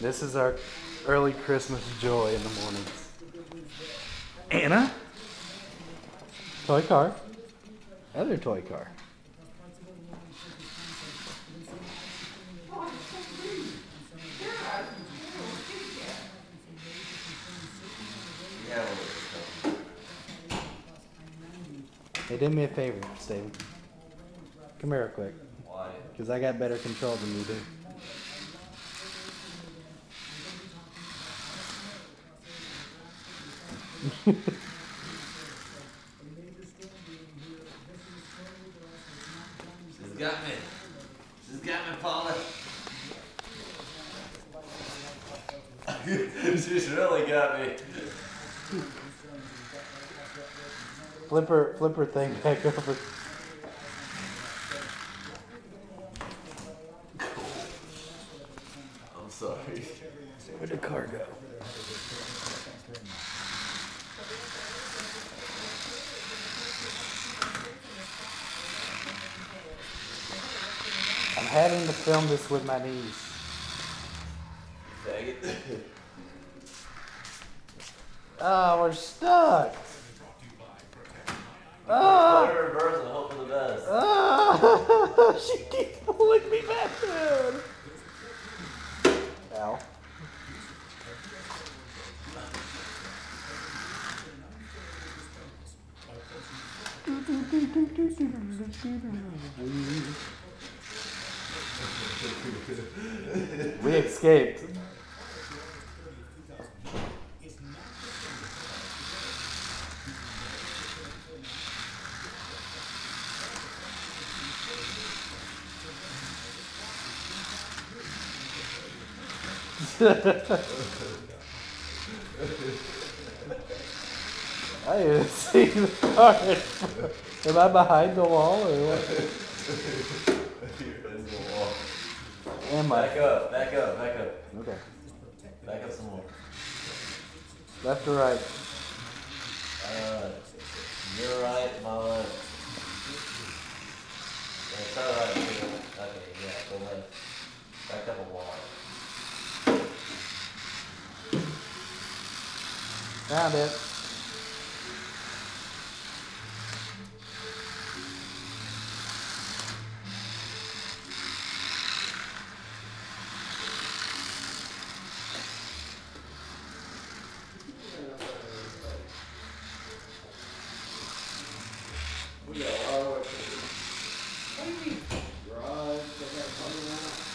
This is our early Christmas joy in the mornings. Anna? Toy car. Other toy car. Hey, do me a favor, Steven. Come here quick. Why? Because I got better control than you do. She's got me. She's got me, Paula. She's really got me. Flipper, flipper thing back over. I'm sorry. Where'd the car go? I'm having to film this with my knees. Dang it. Oh, we're stuck. Put Ah, in reverse and hope for the best. ah, she keeps pulling me back down. We escaped. I didn't see the car. Am I behind the wall or what? You're in the wall. Am Back up, back up, back up. Okay. Back up some more. Left or right? Uh, you're right, my left. Yeah, try right. Okay, yeah, go left. Back up a wall. Found it. We got a lot of work. What do you mean? Garage, they got plumbing out.